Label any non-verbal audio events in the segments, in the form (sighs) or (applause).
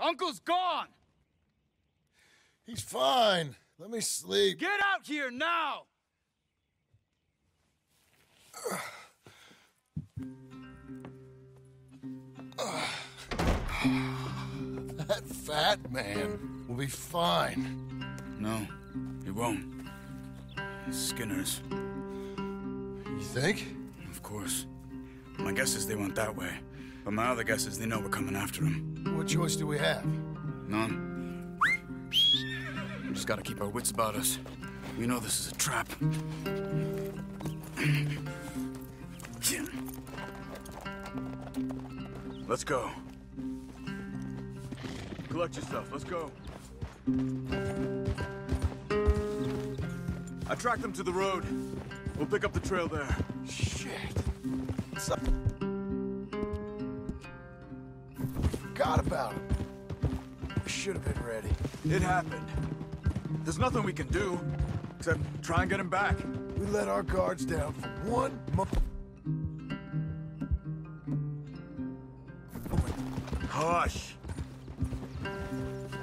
Uncle's gone! He's fine. Let me sleep. Get out here now! (sighs) That fat man will be fine. No, he won't. Skinner's, You think? of course. My guess is they went that way. But my other guess is they know we're coming after him. What choice do we have? None. We just gotta keep our wits about us. We know this is a trap. Let's go. Collect yourself. Let's go. I tracked them to the road. We'll pick up the trail there. Shit. What's up? Forgot about him. We should have been ready. It happened. There's nothing we can do except try and get him back. We let our guards down for one mo- Hush.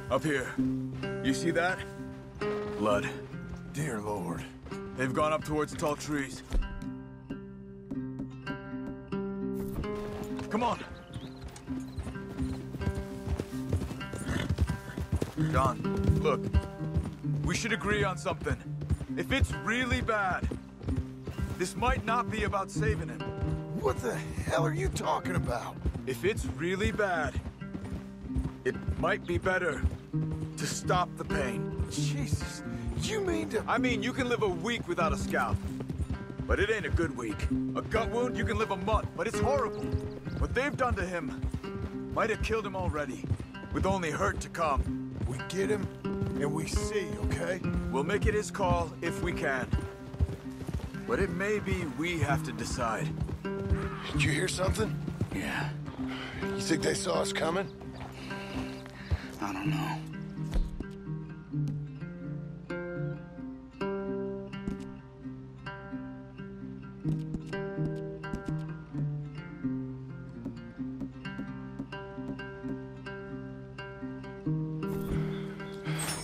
Up here. You see that? Blood. Dear Lord. They've gone up towards tall trees. Come on. John, look. We should agree on something. If it's really bad, this might not be about saving him. What the hell are you talking about? If it's really bad, it might be better to stop the pain. Jesus. You mean to... I mean, you can live a week without a scalp. But it ain't a good week. A gut wound, you can live a month, but it's horrible. What they've done to him might have killed him already, with only hurt to come. We get him, and we see, okay? We'll make it his call if we can. But it may be we have to decide. Did you hear something? Yeah, You think they saw us coming? I don't know.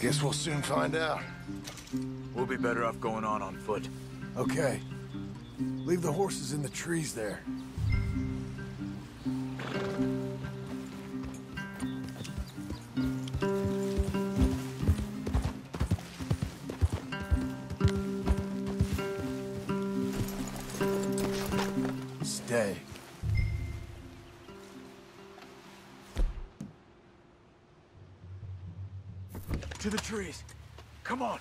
Guess we'll soon find out. We'll be better off going on on foot. Okay. Leave the horses in the trees there. Stay. To the trees. Come on.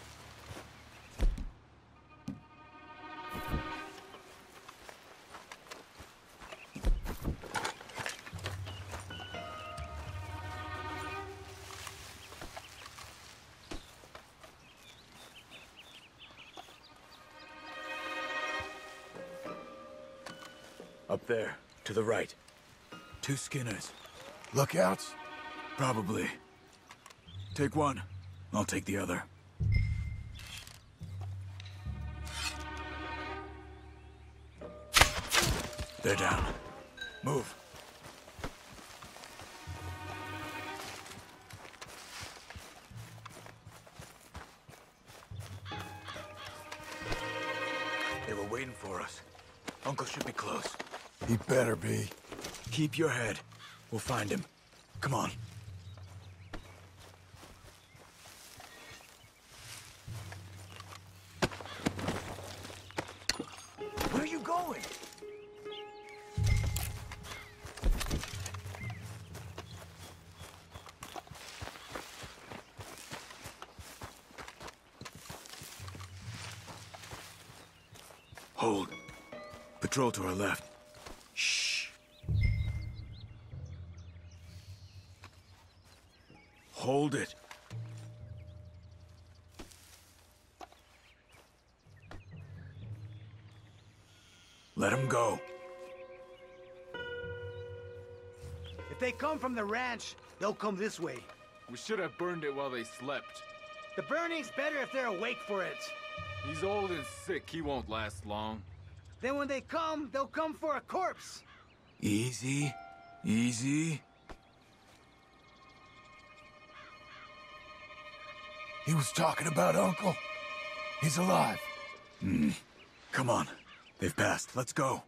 Up there, to the right. Two Skinners. Lookouts? Probably. Take one. I'll take the other. They're down. Move. They were waiting for us. Uncle should be close. He better be. Keep your head. We'll find him. Come on. Hold. Patrol to our left. Shh. Hold it. Let him go. If they come from the ranch, they'll come this way. We should have burned it while they slept. The burning's better if they're awake for it. He's old and sick. He won't last long. Then when they come, they'll come for a corpse. Easy. Easy. He was talking about Uncle. He's alive. Mm. Come on. They've passed. Let's go.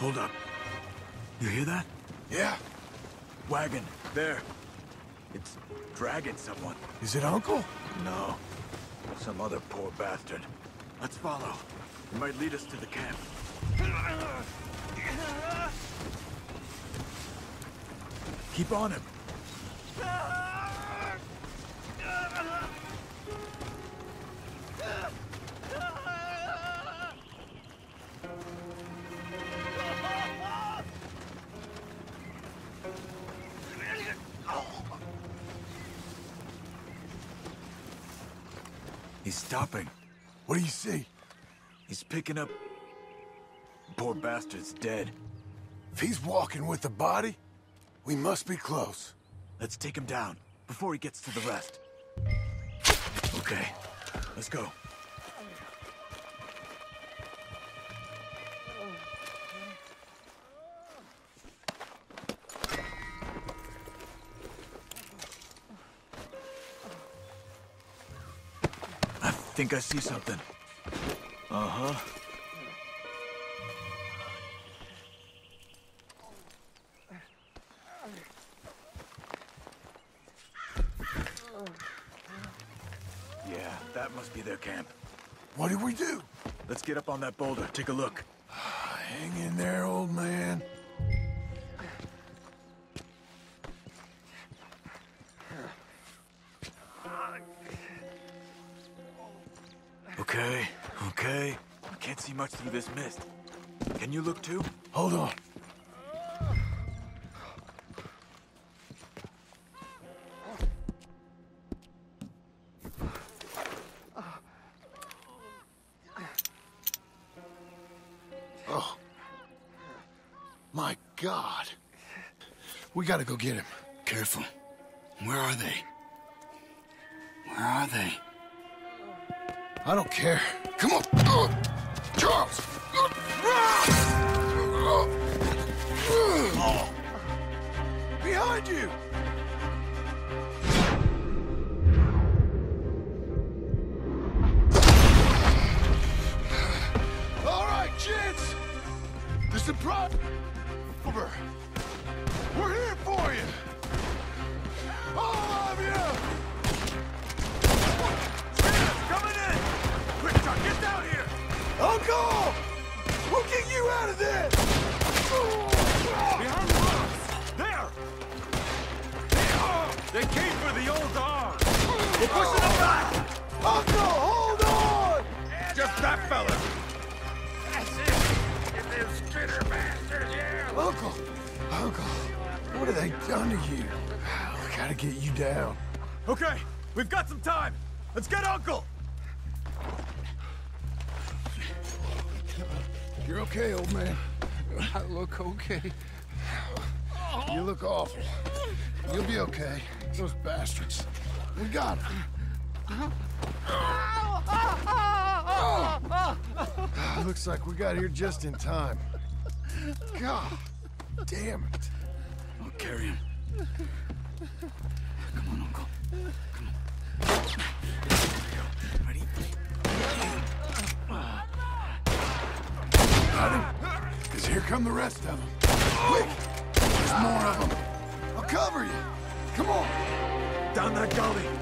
Hold up. You hear that? Yeah. Wagon. There. It's dragging someone. Is it Uncle? No. Some other poor bastard. Let's follow. It might lead us to the camp. Keep on him. See? He's picking up... Poor bastard's dead. If he's walking with the body, we must be close. Let's take him down before he gets to the rest. Okay, let's go. I think I see something. Uh-huh. Yeah, that must be their camp. What do we do? Let's get up on that boulder, take a look. (sighs) Hang in there, old man. Okay, okay. I can't see much through this mist. Can you look too? Hold on. Oh. My God. We gotta go get him. Careful. Where are they? Where are they? I don't care. Come on. Charles. Behind you. All right, kids. The surprise over. We're here for you. Gotta get you down. Okay, we've got some time! Let's get Uncle! You're okay, old man. I look okay. You look awful. You'll be okay. Those bastards. We got them. Looks like we got here just in time. God damn it. Come the rest of them. Quick! There's more of them. I'll cover you. Come on. Down that gully!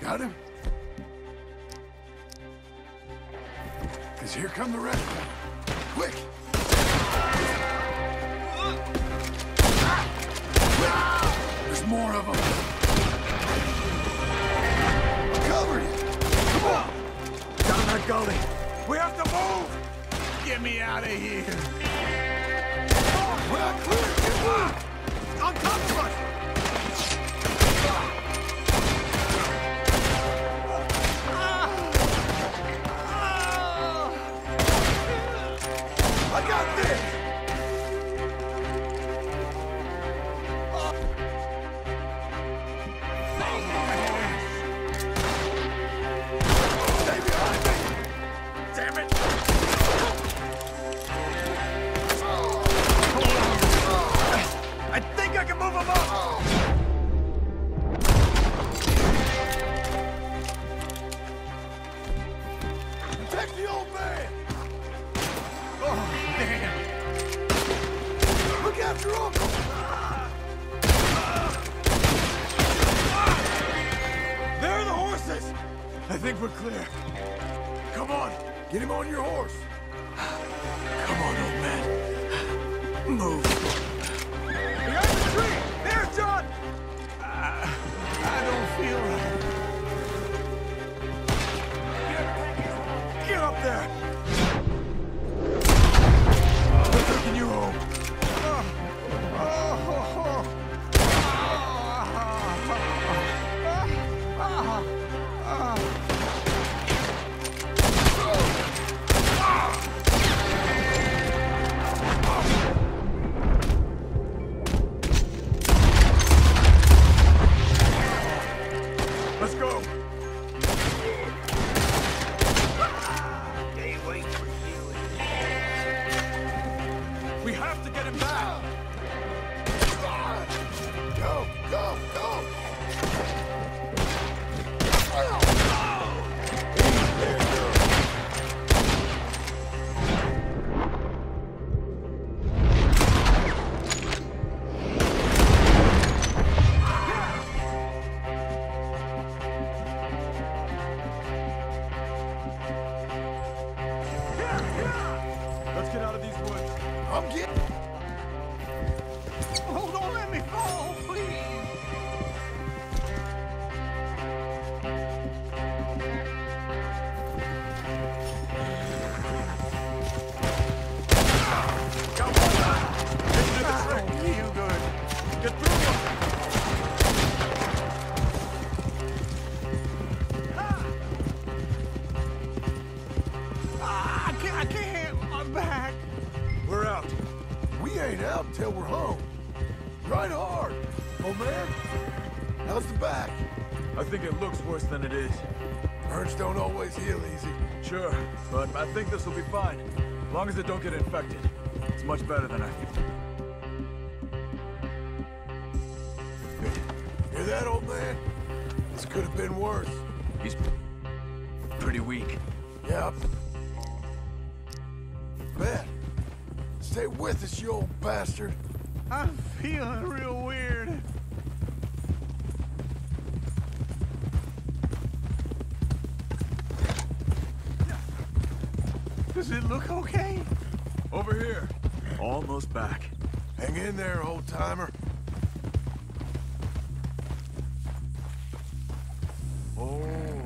Got him? Because here come the rest of them. Quick! There's more of them. Cover you! Come on! Down that gully. We have to move! Get me out of here. We're clear! Get moving! On top of us! But I think this will be fine. As long as it don't get infected. It's much better than I... Hear that, old man? This could have been worse. He's pretty weak. Yep. Bet. Stay with us, you old bastard. I'm feeling real weird. Does it look okay? Over here. Almost back. Hang in there, old timer. Oh.